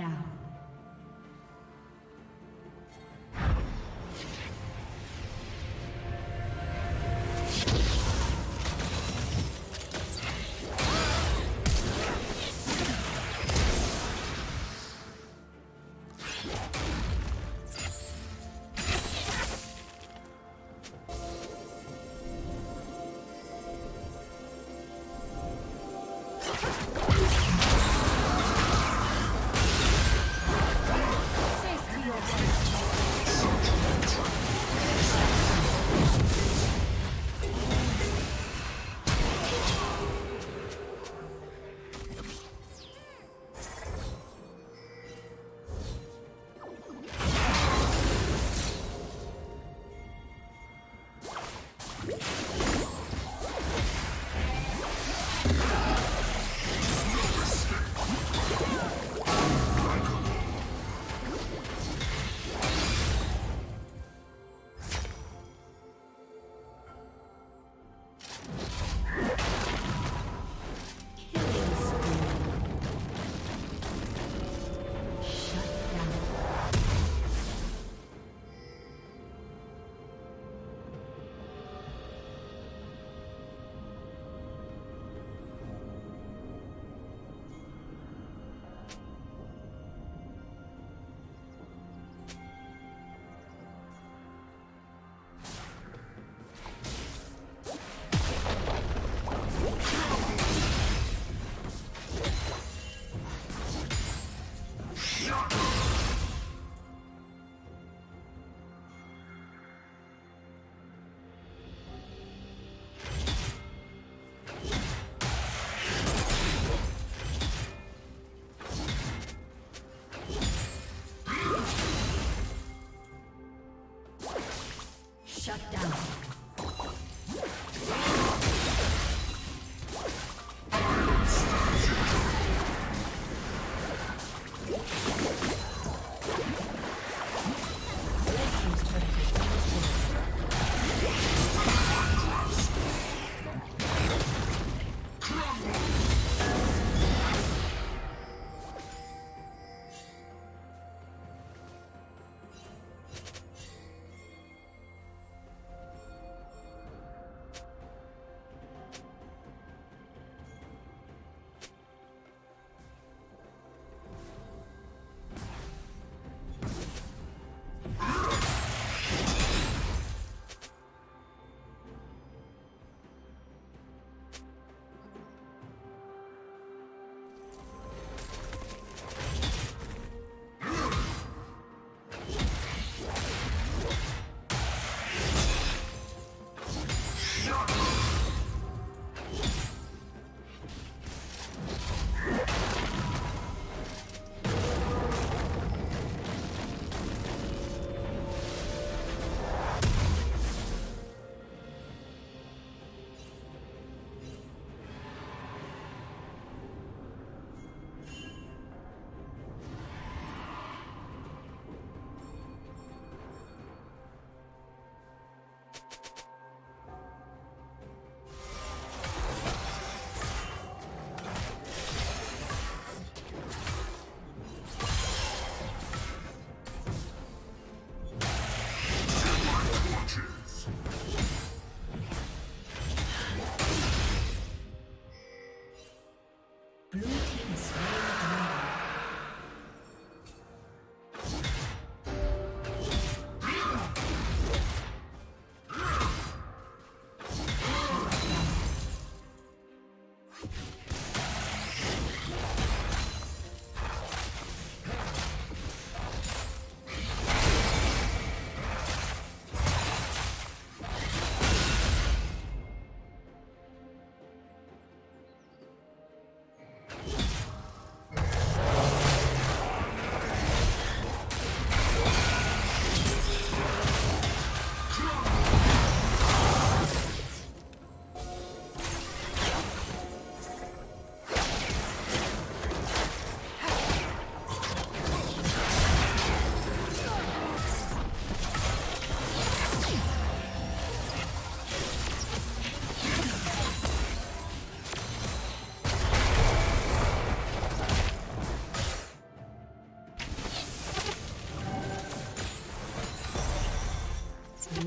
Crumble!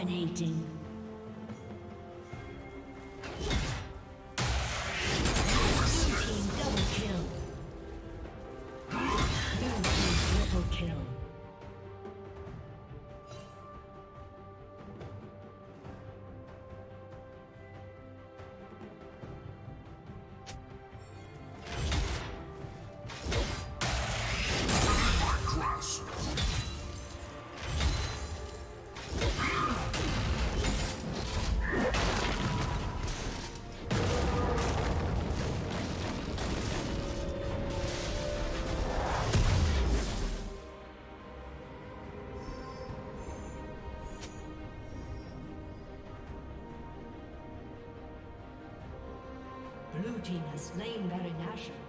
Dominating. Team has slain Baron Nashor.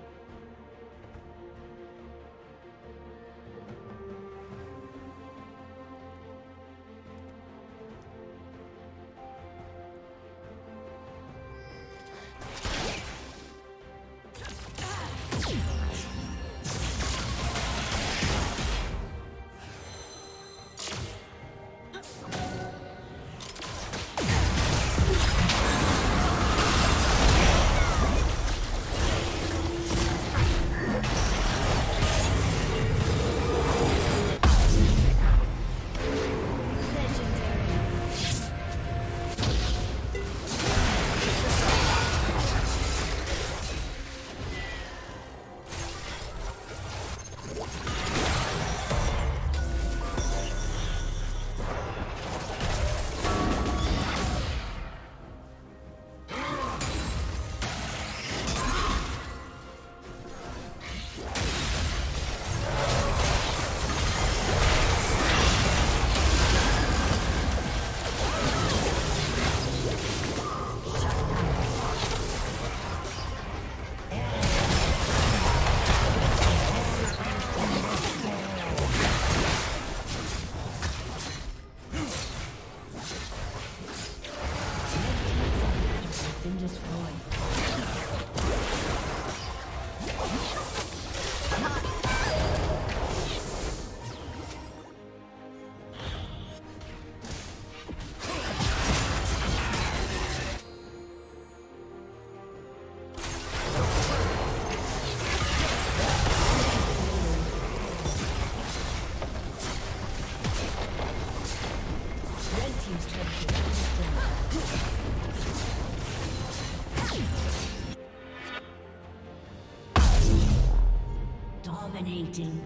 Dominating.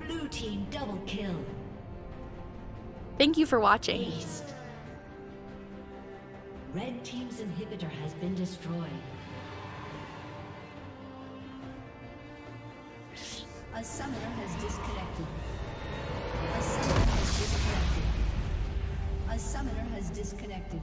Blue team double kill. Thank you for watching. Red team's inhibitor has been destroyed. A summoner has disconnected. A summoner has disconnected. A summoner has disconnected.